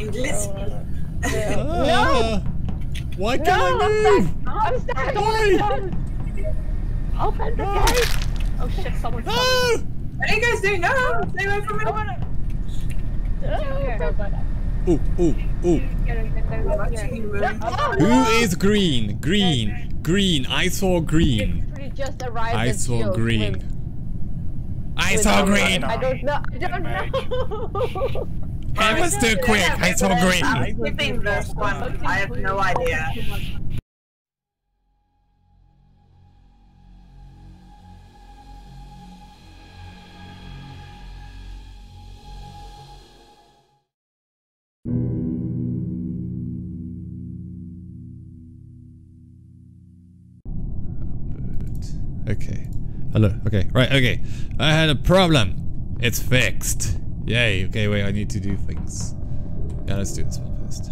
English. Ah, Why can't No, I I'm move? stuck. I'm stuck. Die! Open the gate. Oh shit, someone's coming. Ah! What are you guys doing? No, stay away from me. I wanna. Oh, Ooh, ooh, ooh. I'm watching you move. Who is green? Green. Green. I saw green. We just arrived I saw green. with- I with- saw green. I don't know. I don't know. It was too quick. I saw green. I'm skipping this one. I have no idea. Okay. Hello. Okay. Right. Okay. I had a problem. It's fixed. Yay. Okay. Wait. I need to do things. Yeah. Let's do this one first.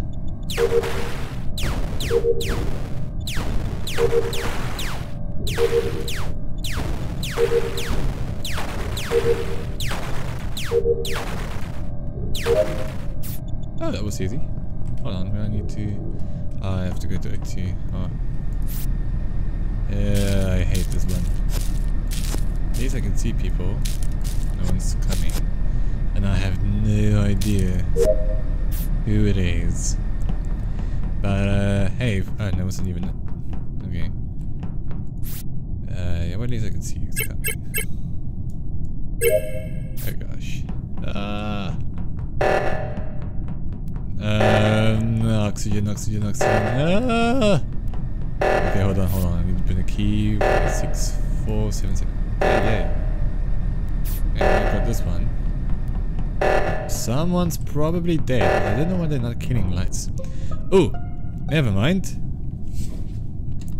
Oh, that was easy. Hold on. I need to. I have to go to O2. Oh. Yeah, I hate this one. At least I can see people. No one's coming. And I have no idea who it is. But, uh, hey, oh, no, wasn't even. Okay. Uh, yeah, well, at least I can see who's coming. Oh gosh. Ah. Um, oxygen, oxygen, oxygen. Ah! Okay, hold on, hold on. I need to put a key. Six, four, seven, seven. Yeah, yeah. Okay, I got this one. Someone's probably dead. I don't know why they're not killing lights. Oh, never mind.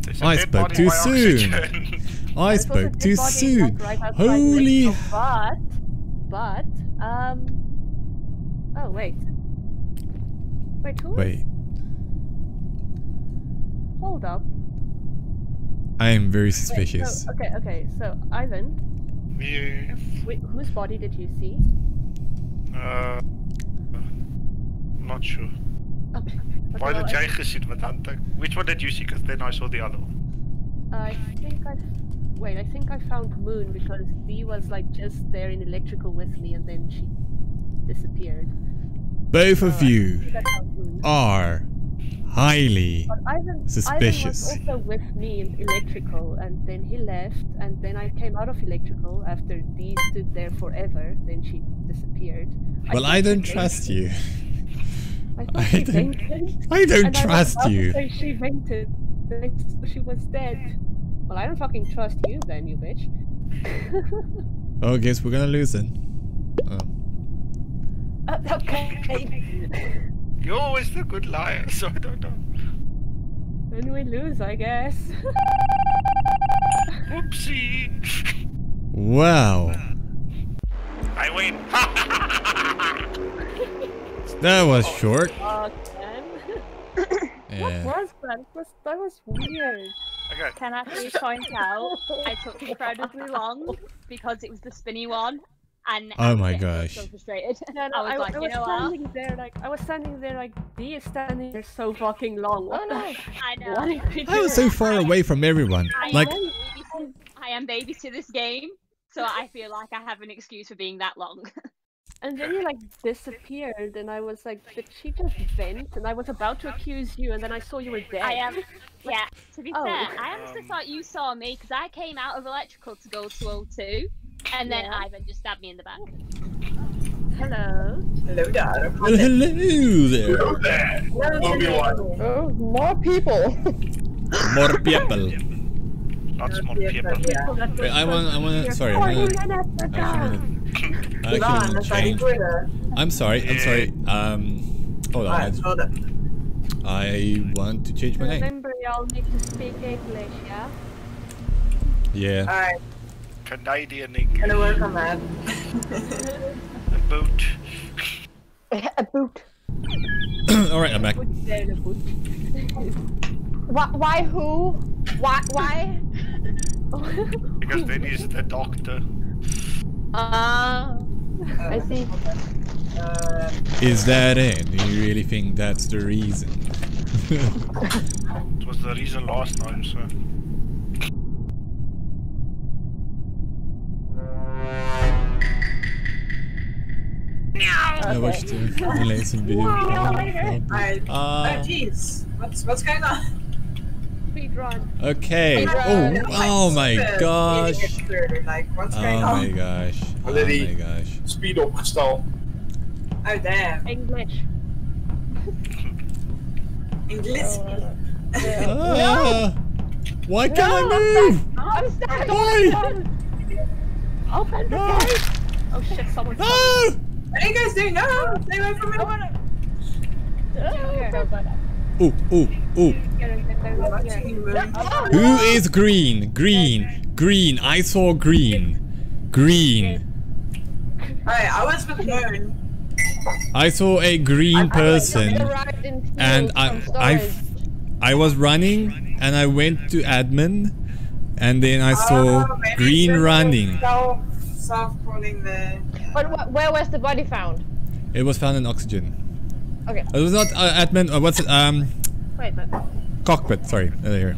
There's a I dead spoke too soon. I This spoke too soon. right Holy. Mexico, But, but, um. Oh wait. Wait, who? Wait, Hold up. I am very Wait, suspicious. so, okay, okay. So Ivan, Yes. wait, whose body did you see? Uh, not sure. Okay. Why well, did I- jij gezien met Ante? Which one did you see? Because then I saw the other one. I think I. Wait, I think I found Moon because Dee was like just there in electrical with me and then she disappeared. Both of you think I found Moon. are highly. Ivan, Suspicious. Ivan was also with me in electrical, and then he left, and then I came out of electrical after Dee stood there forever. Then she disappeared. Well, think I don't trust you. I I don't- vented. I don't I trust about you. she vented. She was dead. Well, I don't fucking trust you then, you bitch. Oh, I guess we're gonna lose then. Oh. Uh, okay. You're always the good liar, so I don't know. When we lose, I guess. Whoopsie. Wow. I win. That was oh. short. Uh, oh, Ken. Yeah. What was that? It was, that was weird. okay. Can I actually point out I took incredibly long because it was the spinny one and Oh my getting gosh. so frustrated. Yeah, no, I was I, like, I you was know what? standing there like I was standing there like Dee is standing there so fucking long. What Oh, no. I know. What did we I was so far away from everyone. I Like, am baby to, I am baby to this game, so I feel like I have an excuse for being that long. And then you like disappeared, and I was like, did she just vent? And I was about to accuse you, and then I saw you were dead. I am, yeah. To be Oh. fair, I honestly thought you saw me because I came out of electrical to go to O2, and then Yeah. Ivan just stabbed me in the back. Hello. Hello there. well, hello there. Hello there. Obi-Wan. Oh, more people. More people. Lots more people. Yeah. Wait, I want, I want sorry, I want to, I actually Ivan, want to that's change. I'm sorry, I'm sorry. Um, hold on. Hold up. I want to change my name. Remember, y'all need to speak English, yeah? Yeah. Alright, Canadian English. hello, welcome, man. A boot. A boot. All right, I'm back. Put there in a boot. Why, why who? Why? Why? Because then he's the doctor. Uh, I see. Uh, Is that it? Do you really think that's the reason? It was the reason last time, so. I watched a relation video. I, oh Uh, jeez, what's what's going on? Speed run. okay. Oh, oh my gosh. idiot through, Like, what's Oh going my gosh. Oh my gosh. Speed opgesteld. Oh damn, English. English. Ah, why can't I move? I'm stuck. Why? Open the No. gate. Oh shit, someone's coming. What are you guys doing? No, stay away from me. Ooh, ooh, ooh. I'm watching you move. Who is green? Green. Green. I saw green. Green. Alright, I was with Moon. I saw a green person Arrived in queue and I I. I was running and I went to admin and then I saw Oh, green running. Self, self calling the. But wh- where was the body found? It was found in oxygen. Okay. It was not uh, admin. Uh, what's it? Um, Wait, but cockpit. Sorry. Uh, there.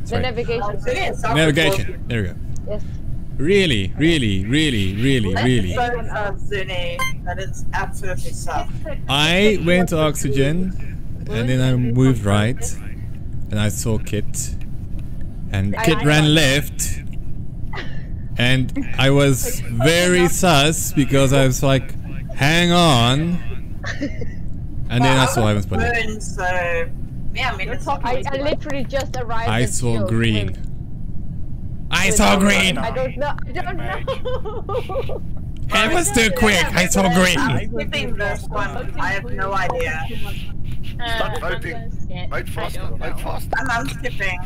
The Sorry. navigation. So yeah, self Navigation. There we go. Yes. Really, really, really, really, really. So sus, Zuni. That is absolutely sus. I went to oxygen and then I moved right and I saw Kit and Kit ran left and I was very sus because I was like hang on and then I saw Ivan's body. Moon, so. Yeah, I mean, it's I, I literally just arrived. I saw queue green. I saw green! I don't know. I don't know. It was too quick! I saw green! I'm skipping this one. I have no idea. Uh, Start voting. Vote faster, don't vote faster. I'm, I'm skipping.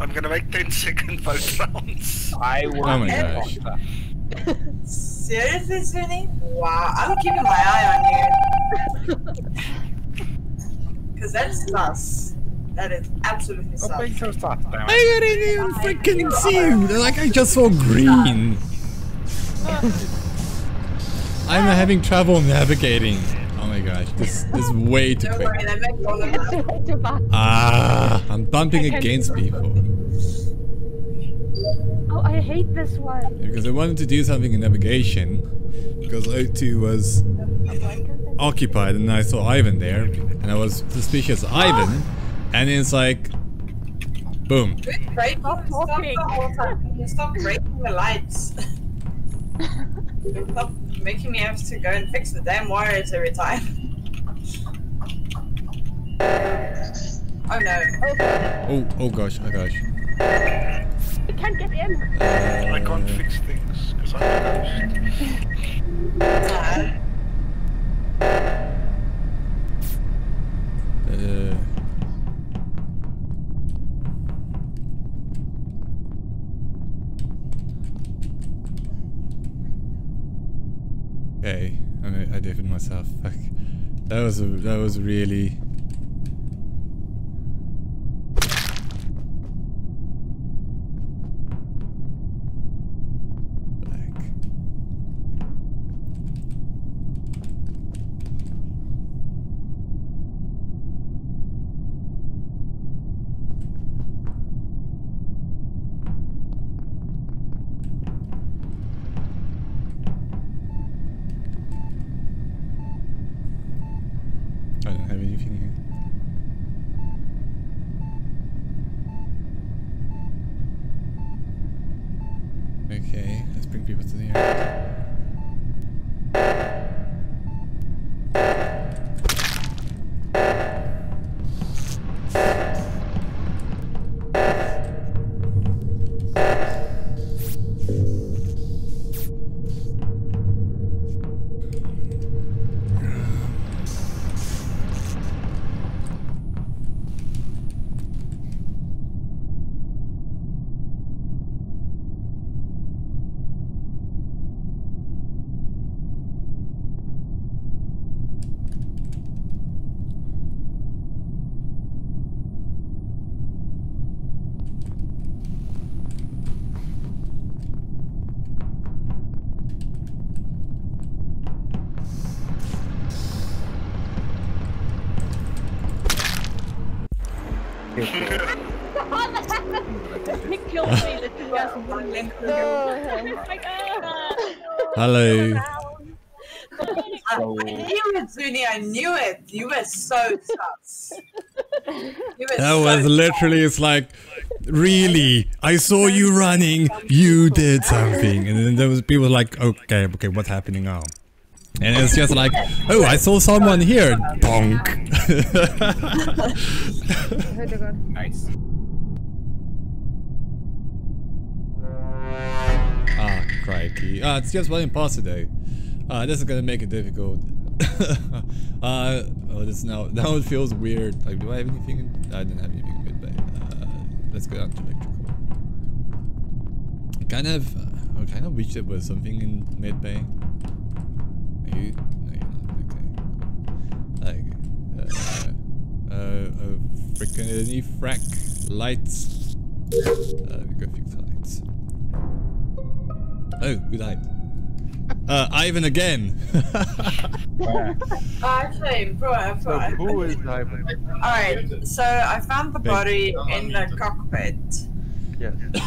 I'm gonna make 10 second vote rounds. I will. Oh my gosh. Seriously, Zuni? Wow, I'm keeping my eye on you. Because that's sus. That is absolutely sus. Opening so start. I didn't even freaking see you! Like I just saw green! I'm having trouble navigating. Oh my gosh, this, this is way too quick. worry, they make all of that. Too fast. Ah, I'm bumping against people. oh, I hate this one. Because I wanted to do something in navigation. Because O2 was occupied and I saw Ivan there. And I was suspicious of Ivan. And it's like, boom. Break Stop stop talking. the whole time. Stop breaking the lights. Stop making me have to go and fix the damn wires every time. Oh no. Oh, oh gosh, oh gosh. I can't get in. I can't fix things because I'm a ghost. Uh, That was a, that was really. Black. I Okay, let's bring people to the end. Like, ah. Hello. I knew it, Zuni. I knew it. You were so sus. Were That so was literally, it's like, really? I saw you running. You did something. And then there was people like, okay, okay, what's happening now? And it's just like, oh, I saw someone here. Bonk. oh my god. Nice. Ah, crikey. Ah, it's just one imposter though. Ah, this is gonna make it difficult. uh, oh, this now, now it feels weird. Like, do I have anything in, I didn't have anything in med-bay. Uh, let's go down to electrical. I kind of, uh, I kind of wish there was something in med-bay. Are you? No, you're not. Okay. Like, uh, uh, uh, freaking any frack lights. Uh, we go fix the lights. Oh, who died? Uh, Ivan again. Where? Actually, bro, I So who is Ivan? Alright, so I found the body in the cockpit. Yes.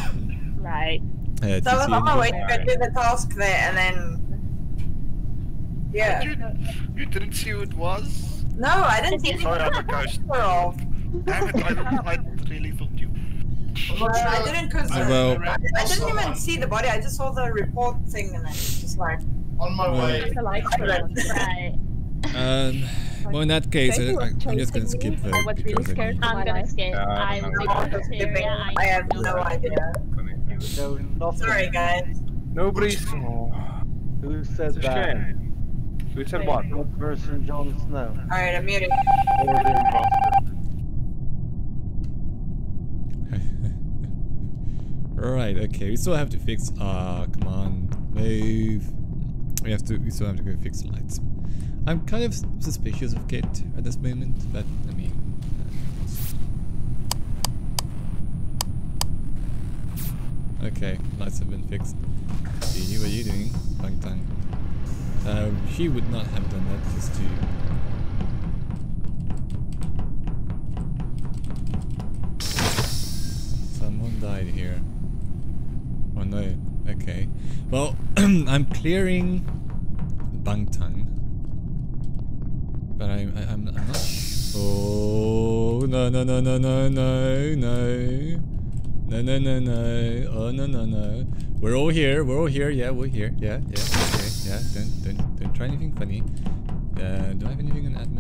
Right. Uh, So I was see on my way to go do the task there, and then. Yeah. You, you didn't see who it was? No, I didn't see Sorry, I'm a ghost. Girl. Damn it, I, I really thought you. No, I didn't cause Uh, well- I, I didn't even see the body. I just saw the report thing, and I was just like, On my Well- way. The lights were on. Right. Um, well, in that case, I, I'm just gonna chasing skip me. the I was really because I scared. mean- I'm gonna life. skip. Yeah, I I don't was know. in cafeteria. I have no idea. No, nothing. Sorry, guys. Nobody's. Who said that? shame. Who said what? What person Jon Snow? Alright, I'm muting. Or the imposter? Right, okay, we still have to fix, ah, come on, move. We have to, we still have to go fix the lights. I'm kind of suspicious of Kit at this moment, but, I mean... uh, Okay, lights have been fixed. See, what are you doing? Bang tang. Um, she would not have done that just to... Someone died here. No, okay. Well, I'm clearing Bangtang. But I'm, I, I'm, I'm not Oh, no, no, no, no, no, no, no. No, no, no, no. Oh, no, no, no. We're all here. We're all here. Yeah, we're here. Yeah, yeah, okay. Yeah, don't, don't, don't try anything funny. Uh, do I have anything in admin?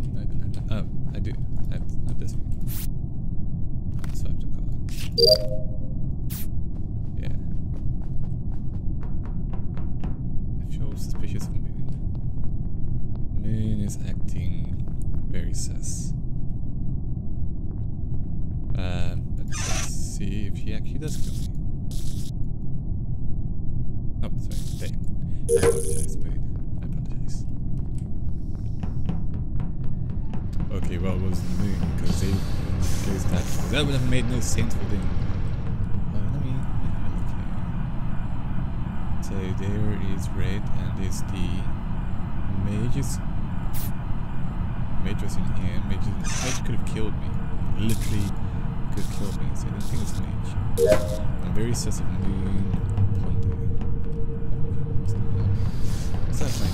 They because that, would have made no sense for them. Uh, let me, let me have a look here. So there is red, and there's the mages. Mage was in here. Mage, mage could have killed me. Literally could have killed me. So I don't think it's mage. I'm very sus of moon. What's that thing?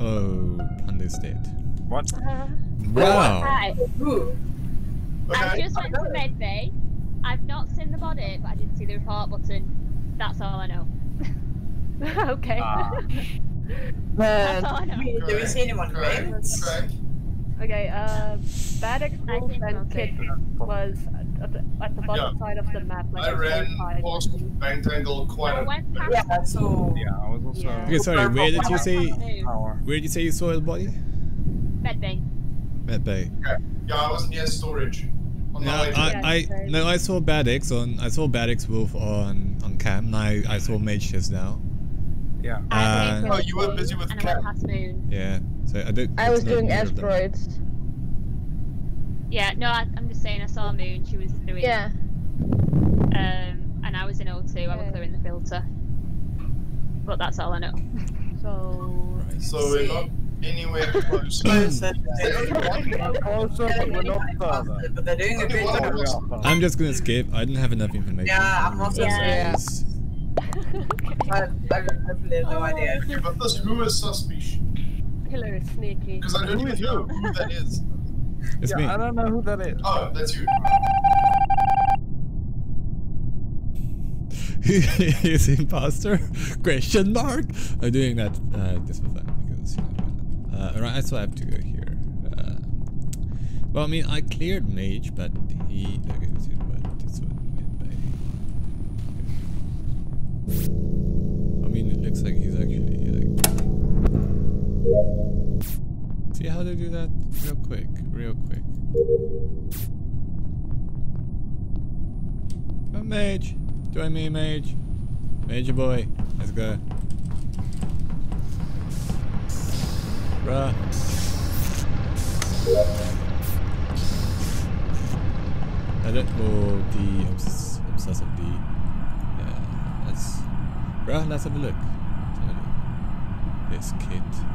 oh, Pondo's dead. What? Wow. Right. Ooh. I just went to med bay. I've not seen the body, but I didn't see the report button. That's all I know. okay. Ah. That's all I know. Do we see anyone Correct. red? Okay, uh, Baddock I Wolf think and I'll Kit was at the, at the bottom side of the map, like I ran side. past Bangtangle quite I a went past Yeah, so. Yeah, I was also. Yeah. Okay, sorry, where did you say where did you say you saw the body? Med bay. At bay. Yeah, I wasn't near storage. On No, my way to I, Yeah, I same. no, I saw Badix on I saw Badix Wolf on on cam. And I I saw Mage just now. Yeah. I Uh, went Oh, you were busy with and I went Cam. Yeah, so I don't. I was doing neither of them. asteroids. Yeah, no, I, I'm just saying I saw moon. She was doing. Yeah. Um, and I was in O2. I was Yeah. clearing the filter. But that's all I know. So Right. So we're not anywhere close. Close and We're closer, but we're not further. but they're doing a good job. We are further. I'm just gonna skip. I didn't have enough information. Yeah, I'm also Yeah. Yes. I, I really have no idea. Okay, but this who is suspicious? Killer is sneaky. Because I don't even know who? who that is. It's Yeah, me. I don't know who that is. Oh, that's you. is imposter? Question mark. I'm doing that uh, just for fun Uh, alright, so I have to go here. Uh, well, I mean, I cleared mage, but he. Okay, let's see what this one. I mean, it looks like he's actually like. See how they do that? Real quick, real quick. Come, mage. Join me, mage. Major boy. Let's go. Bruh. I don't. Oh, the obs obsessive D. Yeah, let's. Bruh, let's have a look. Let's have a look. This kid.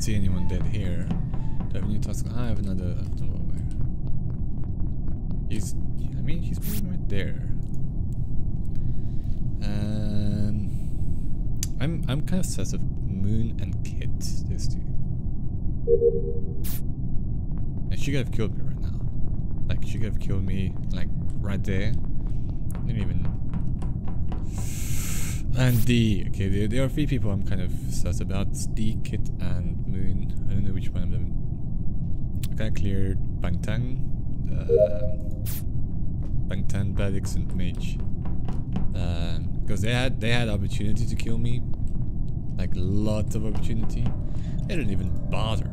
I don't see anyone dead here. Do I have any task? I have another. I don't know where. He's. I mean, he's pretty right there. Um, I'm. I'm kind of obsessed with Moon and Kit. Those two. And she could have killed me right now. Like she could have killed me like right there. I Didn't even. And D. Okay, there, there are three people I'm kind of sus about. It's D, Kit, and Moon. I don't know which one of them. I kind of cleared Bangtang, uh, Bangtan, Badix, and Mage. Because they had they had opportunity to kill me, like lots of opportunity. They didn't even bother.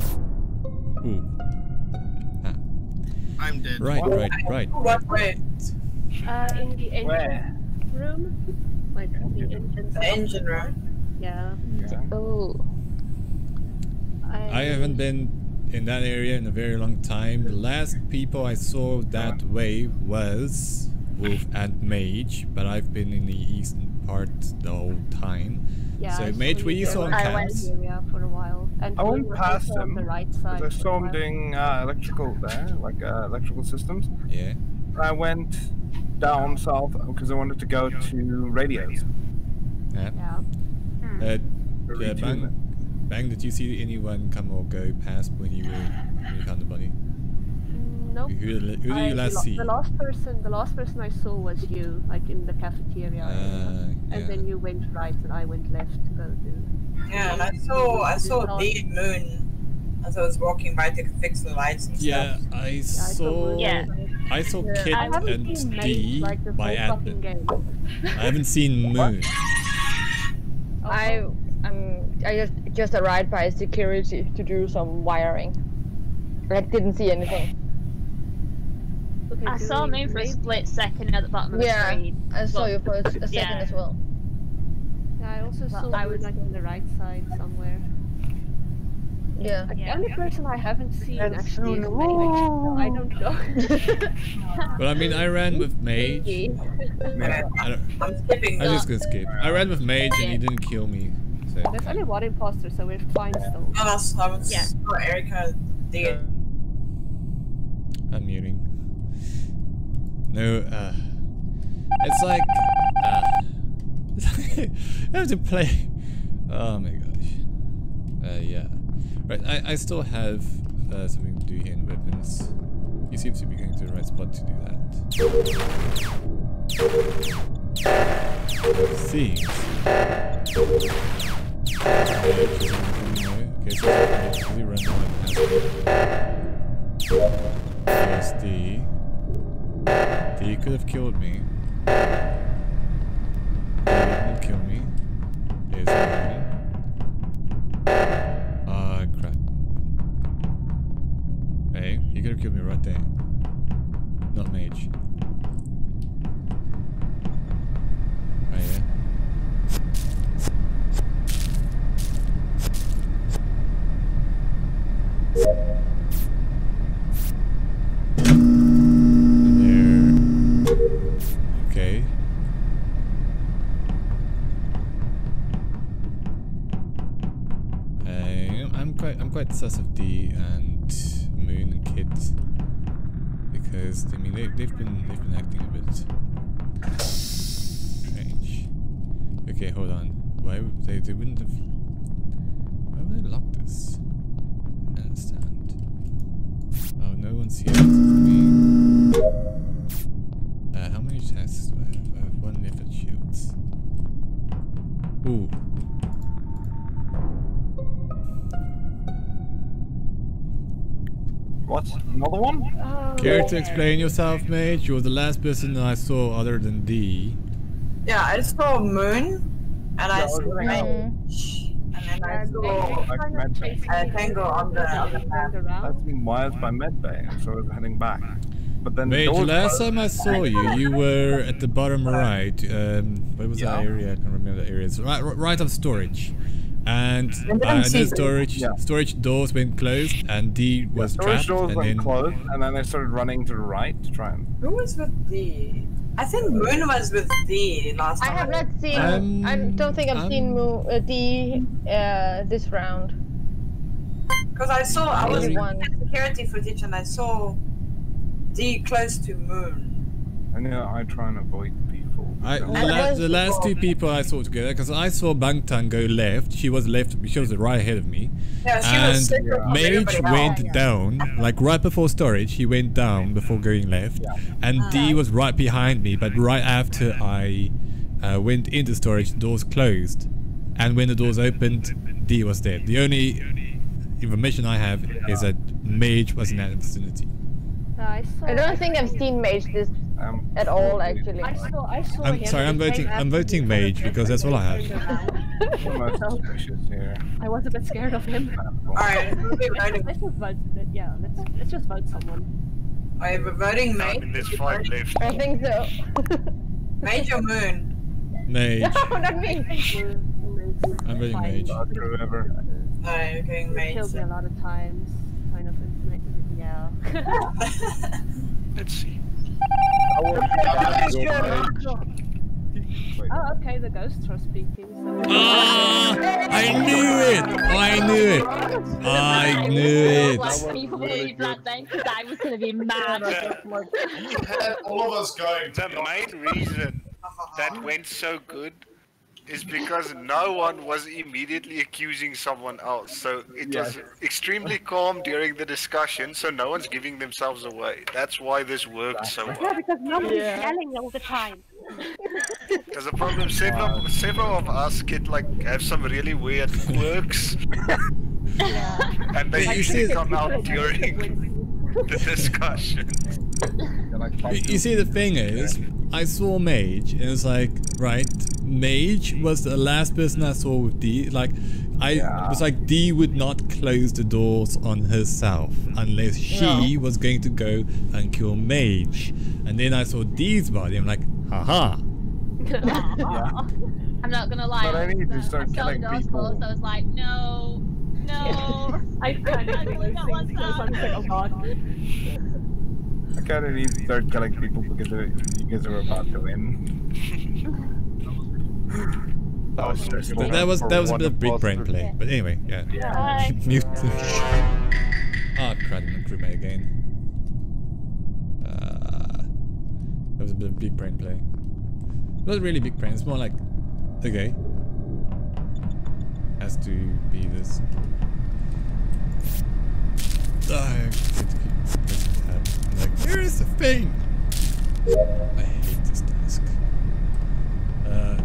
Ooh. Ah. I'm dead. Right, right, right. What way? Uh, in the engine Where? room. Like the engine. The engine room. Yeah. Yeah. Oh. I haven't been in that area in a very long time. The last people I saw that way was Wolf and Mage, but I've been in the eastern part the whole time. Yeah. So I Mage, saw were you you there still on when I camps? went area for a while. And I went past them, the right side. I for a saw him doing uh, electrical there, like uh, electrical systems. Yeah. I went down south because I wanted to go to radios. Yeah. Yeah. Uh, yeah, Bang. Bang, did you see anyone come or go past when you were when you found the body? Nope. Who, who did I- you last la- see? The last person, the last person I saw was you, like in the cafeteria. Uh, area. yeah. And then you went right, and I went left to go to. Yeah, and I saw I saw D and Moon as I was walking by to fix the lights and Yeah, stuff. I Yeah, I saw saw. Yeah. I saw Yeah. Kit I and seen D Mage, like by whole admin. game. I haven't seen Moon. I um I just just arrived by security to do some wiring. I didn't see anything. Okay, I saw we Moon for a split second at the bottom of the Yeah, screen. I saw Well, you for a, a second yeah. as well. Yeah, I also Well, saw I was- like on the right side somewhere. Yeah. Like, Yeah. The only person I haven't seen And actually is soon- Mage. So I don't know. but I mean, I ran with Mage. I don't, I'm skipping. I'm just gonna skip. I ran with Mage and he didn't kill me. So. There's only one imposter, so we're fine still. No, that's I was Yeah. saw Erica D. Unmuting. No, uh. It's like. Uh. I have to play. Oh my gosh. Uh, yeah. Right, I, I still have uh, something to do here in weapons. You seem to be going to the right spot to do that. Seems. Okay, so it's really random one past. D. D could have killed me. D didn't kill me. There's Kit because I mean they, they've been they've been acting a bit strange. Okay, hold on. Why would they they wouldn't have why would they lock this? I understand. Oh, no one's here. Uh, how many tests do I have? I have one left at shields. Ooh. What? Another one? Oh, Care to explain yourself, mate? You were the last person I saw other than D. Yeah, I saw Moon, and I That saw was Range, and then I and saw they like kind med of bay. chasing uh, me Tango on the on the turned map. That's around. been wired by medbay, so I was heading back. But then the Mate, doors last closed. time I saw you, you were at the bottom right. Um, what was that area? I can't remember the area. It's right, right of storage. And, I uh, didn't and see then them. storage Yeah. storage doors went closed, and D was storage trapped. doors and went then closed, and then they started running to the right to try and. Who was with D? I think Moon was with D last time. I have not seen. Um, I don't think I've seen um, Mo, uh, D uh, this round. Because I saw, I was Only one. security footage and I saw D close to Moon. I know, I try and avoid people. I, the, la- the last two people I saw together, because I saw Bangtan go left. She was left. She was right ahead of me. Yeah, she and was separate from Mage everybody else. went down, like right before storage. He went down before going left, Yeah. and D was right behind me. But right after I uh, went into storage, the doors closed, and when the doors opened, D was dead. The only information I have is that Mage was in that vicinity. I. I don't think I've seen Mage this Um, at all, actually. I saw. I saw I'm him sorry, I'm voting- I'm voting mage because that's and all I have. turned the most around. suspicious here. I was a bit scared of him. Alright, we're voting. Let's just vote. Yeah, let's let's just vote someone. Alright, we're voting I Mage. mean, there's five left. I think so. Mage or Moon? Mage. no, not me. I'm voting Fine. Mage. Not true ever. Alright, we're going He Mage. killed me a lot of times. Kind of. Yeah. Let's see. I want Wait, oh, okay. The ghosts are speaking. So. Ah! I knew it! I knew it! I knew it! Like, people believe that then, because I was gonna be mad. You had all of us going. The main reason that went so good is because no one was immediately accusing someone else. So it was extremely calm during the discussion, so no one's giving themselves away. That's why this worked so Yeah, well. because nobody's Yeah. yelling all the time. Because the problem, several, several of us get like have some really weird quirks, and they You usually come out during the discussion. you're like You, five you see, the thing is, I saw Mage, and it's like, right, Mage was the last person I saw with D. Like, I Yeah. was like D would not close the doors on herself unless she was going to go and kill Mage. And then I saw D's body. I'm like, haha. I'm not gonna lie. But I I, need to start I killing people. closed. I was like, no, no. I kind of do That things like. I kind of need to start killing people because they're, you guys are about to win. that was stressful. But that was that was a bit of big brain imposter. play. But anyway, yeah. Bye. Mute. Ah, crap, I'm crewmate again. Uh, that was a bit of big brain play. Wasn't really big brain, it's more like, okay. Has to be this. I need to keep pressing tab. I'm like, here is the thing! I hate this task. Uh,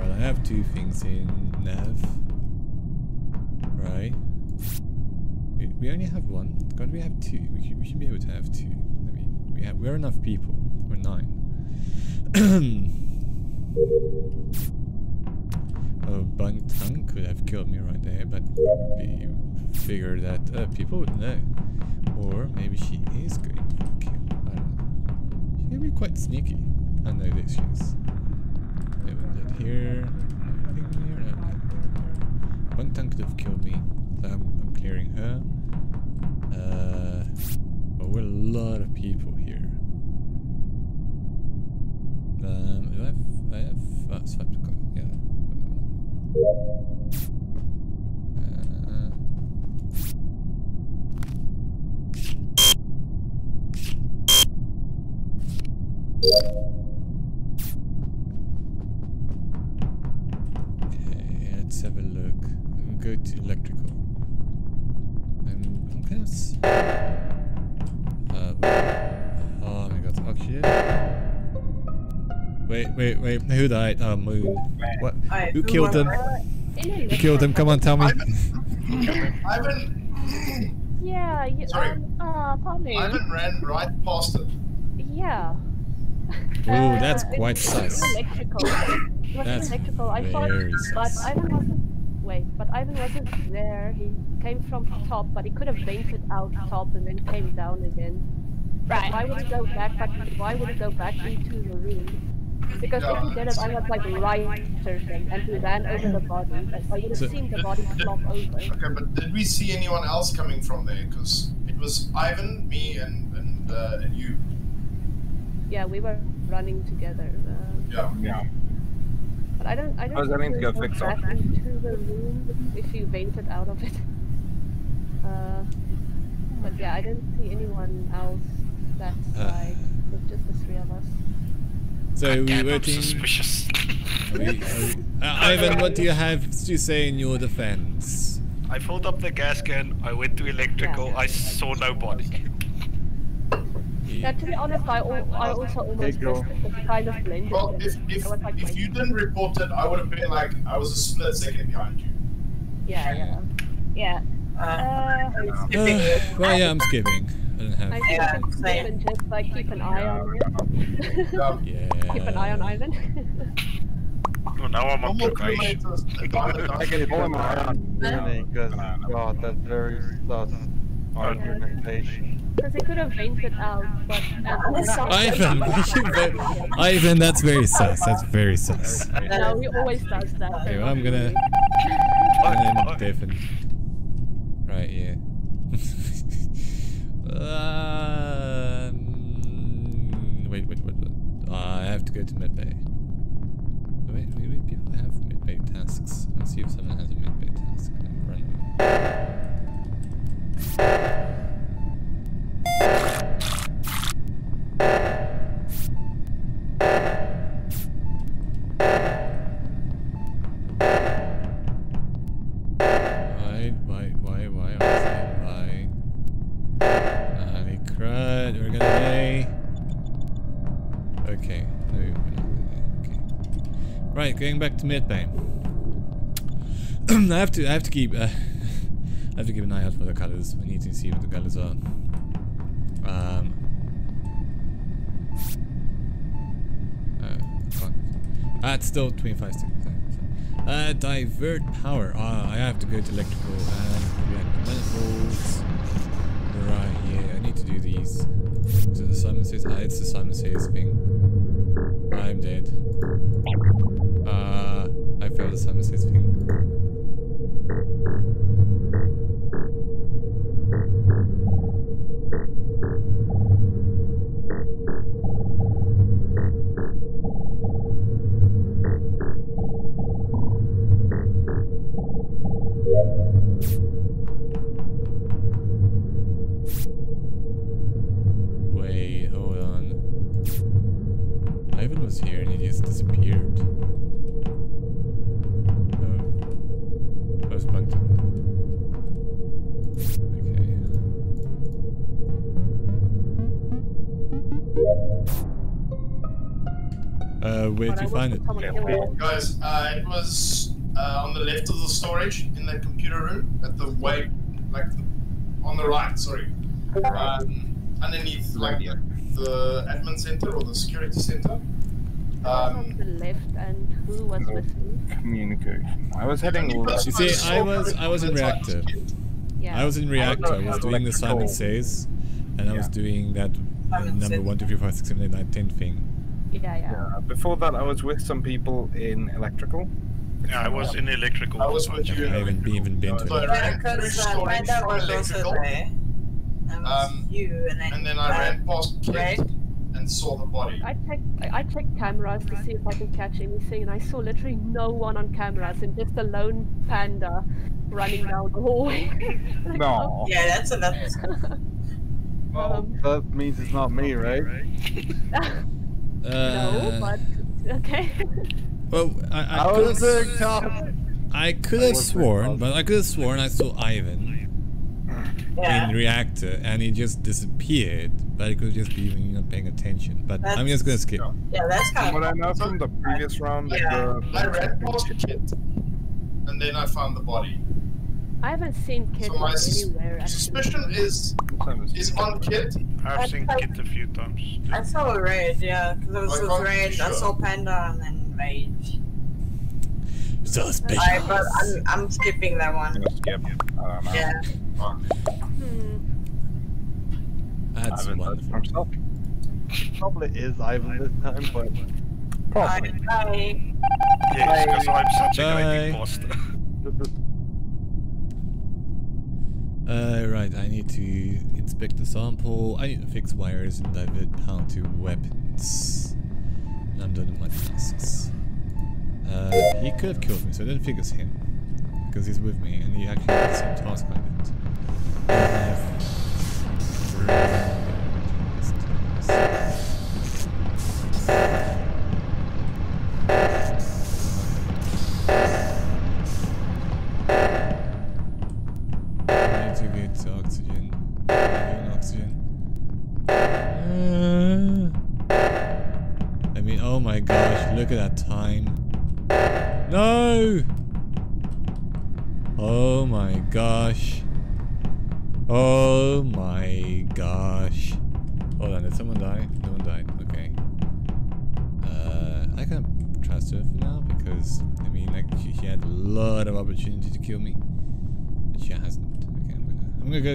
crap, I have two things in nav. Right. We, we only have one. God, we have two. We should, we should be able to have two. I mean, we have we're enough people. We're nine. oh, Bang Tang could have killed me right there, but we figured that uh, people would know. Or maybe she is going to kill. I don't know. She can be quite sneaky. I know this she is. Here? Bang Tang could have killed me. So I'm, I'm clearing her. Uh, well, we're a lot of people here. Um, do I have, I have, uh, swipe to yeah. Who died? Oh, Moon. What? I- Who killed them? Who killed them? Come on, tell me. Ivan, Yeah, you, Sorry. um, uh, Tommy. Ivan ran right past it. Yeah. Ooh, that's Uh, quite it's sus. Electrical. It was That's electrical. I thought, very but sus. Ivan wasn't. Wait, but Ivan wasn't there. He came from top, but he could have vented out top and then came down again. Right. Why would he go back? But why would he go back into the room? Because if he did it, I was like right surfing, and he ran over the body. and I would have So- seen the body flop over. Okay, but did we see anyone else coming from there? Because it was Ivan, me, and and, uh, and you. Yeah, we were running together. Uh, Yeah. Yeah. but I don't. I don't. I was think having to we'll go fix back something. into the room if you vented out of it. Uh, but yeah, I didn't see anyone else that Uh. side. It was just the three of us. So are we Damn, I'm waiting? suspicious. We, are uh, Ivan, what do you have to say in your defense? I filled up the gas can, I went to electrical, Yeah. I saw nobody. Yeah, to be honest, I, al- I also almost girl. missed it. It kind of blended. Well, if if, I like, if you didn't report it, I would have been like I was a split second behind you. Yeah, yeah. Yeah. Uh, Uh, Uh, well, yeah, I'm skipping. I don't have. I think Yeah, we can same. even just like keep an eye on it. Yeah. Yeah. keep an eye on Ivan. Well, now I'm on probation. the guy I can pull him around really because God, that's very sus argumentation. Because he could have vented out, but uh, Ivan, Ivan, that's very sus. That's very sus. no, he always does that. Okay, well, I'm gonna. And then Devin. Right, yeah. Um, wait, wait, wait, wait. Uh, I have to go to medbay. Wait, wait, wait, people have medbay tasks. Let's see if someone has a medbay task. Run. Going back. I have to, I have to keep, uh, I have to keep an eye out for the colors. I need to see what the colors are. Um. Uh. Ah, it's still 25 seconds. Uh, divert power. Ah, I have to go to electrical and react manifolds. Right, yeah, I need to do these. Is it the Simon Says? Ah, it's the Simon Says thing. I'm dead the Summer 16. Uh, where'd But you find it? wasn't someone else. Guys, uh, it was uh, on the left of the storage in the computer room at the way, like the, on the right. Sorry, um, underneath like the admin center or the security center. I on Um, the left, and who was No. with me? Communication. I was heading. You see, I was- I was in reactor. Yeah. I was in reactor. I was doing the Simon Says, and I was doing that uh, Simon number Says. one, two, three, four, six, seven, eight, nine, ten thing. Yeah, yeah. Yeah, before that, I was with some people in electrical. Yeah, I was in electrical. I was with you. I haven't been- even been to So it. ran because uh, my dad for was also electrical. there. Um, you, and then, And then I uh, ran past Kit Red. and saw the body. I checked. I I checked cameras to see if I could catch anything, and I saw literally no one on cameras, and just a lone panda running down the hallway. Like, No. Yeah, that's enough. Well, That means it's not me, right? no, Uh, but okay. well, I, I, I could was have, top. I could have sworn, but I could have sworn I saw Ivan Yeah. in reactor, and he just disappeared. But it could just be when you're not paying attention. But I'm just gonna skip. Yeah, that's kind What. I know from the previous round, Yeah, the, I ran past Kit, and then I found the body. I haven't seen Kit So my sus- anywhere. Actually. suspicion is is on Kit. I've seen Kit a few times. I saw a raid, yeah, because it was, I it was can't be raid. I saw panda and then rage. Suspicious. I, but I'm, I'm skipping that one. gonna skip. I don't know. Yeah. Hmm. That's Ivan voted wonderful. for himself. Probably is Ivan this time, but Probably. I, I, Yes, because I'm such a Bye. great imposter. Uh, right, I need to inspect the sample. I need to fix wires and divert power to weapons. And I'm done with my tasks. Uh, he could have killed me, so I don't think it's him. Because he's with me, and he actually did some task I did. I I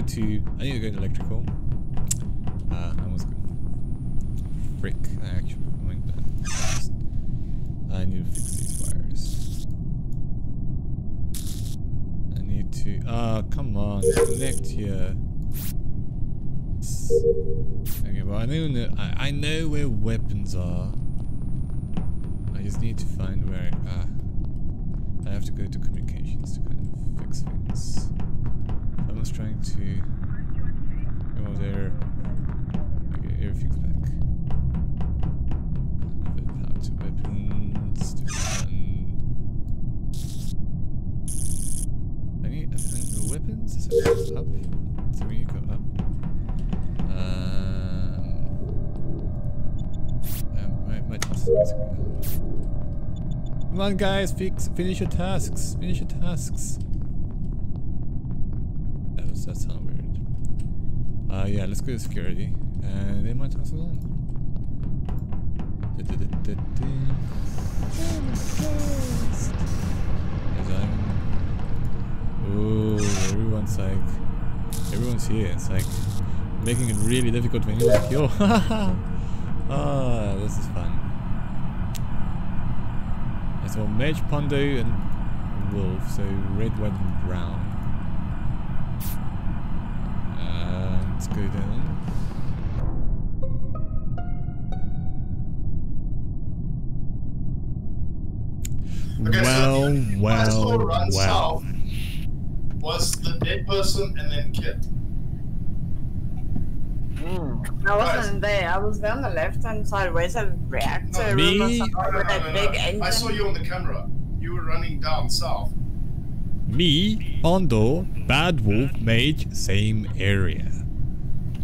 go to, I need to go to electrical. Uh, I almost go. Frick, I actually went fast. I need to fix these wires. I need to, ah, come on, connect here. Okay, well I know, I, I know where weapons are. I just need to find where, ah. I have to go to communications on, guys, fix, finish your tasks. Finish your tasks. That was that sounded weird. Uh, yeah, let's go to security, and done. Du-du-du-du-du. Yes, I'm- Ooh, everyone's like, everyone's here. It's like making it really difficult for anyone to kill. ah, this is fun. Saw Mage, Pondo, and Wolf, so red, white, and brown. Uh, let's go down. Okay, well, so the what I well, run well. south was the dead person and then Kit. I wasn't there. I was there on the left hand side. Where's the reactor No, room or me? something No, no, with no, that no, big no. engine? I saw you on the camera. You were running down south. Me, Pondo, Bad Wolf, Mage, same area.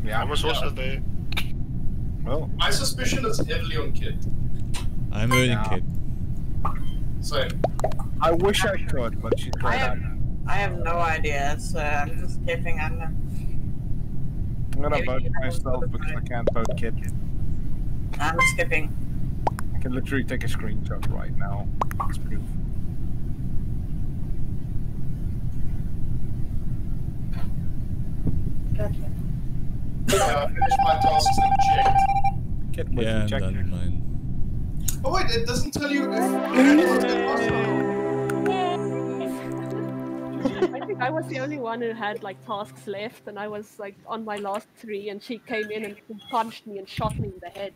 Yeah, I was also there. Well, My suspicion is heavily on Kit. I'm voting Yeah. Kit. So I wish I could, but she's I going have. I have no idea, so I'm just skipping. I'm, not- I'm gonna maybe vote you myself because I can't vote Kit. I'm skipping. I can literally take a screenshot right now. It's proof. Gotcha. uh, finished my tasks and checked. Kit was Yeah, I'm checked. done mine. Oh wait, it doesn't tell you if I was the only one who had like tasks left, and I was like on my last three, and she came in and punched me and shot me in the head.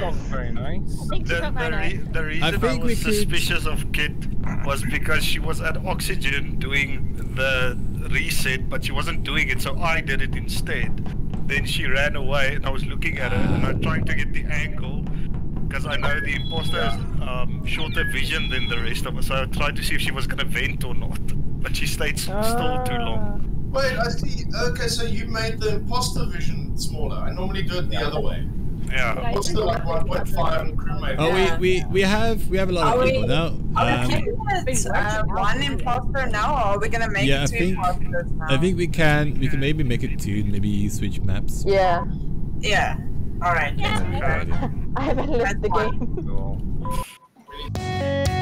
Not very nice. The, the, re- the reason I, think we was could- suspicious of Kit was because she was at Oxygen doing the reset, but she wasn't doing it, so I did it instead. Then she ran away, and I was looking at her, and I'm trying to get the angle, because I know the imposter has um, shorter vision than the rest of us, so I tried to see if she was gonna vent or not. But she stayed s- still too long. Wait, I see. Okay, so you made the imposter vision smaller. I normally do it the other way. Yeah. What's the like 1.5 and crewmate? Oh, we, we we have we have a lot Are of we- people now. Are we Um, keeping it uh, one imposter now, or are we gonna make yeah, I two think imposters now? I think we can we can maybe make it two, maybe switch maps. Yeah, Yeah. All right. That's a good idea. I haven't left the game. Cool.